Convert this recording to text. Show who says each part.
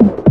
Speaker 1: you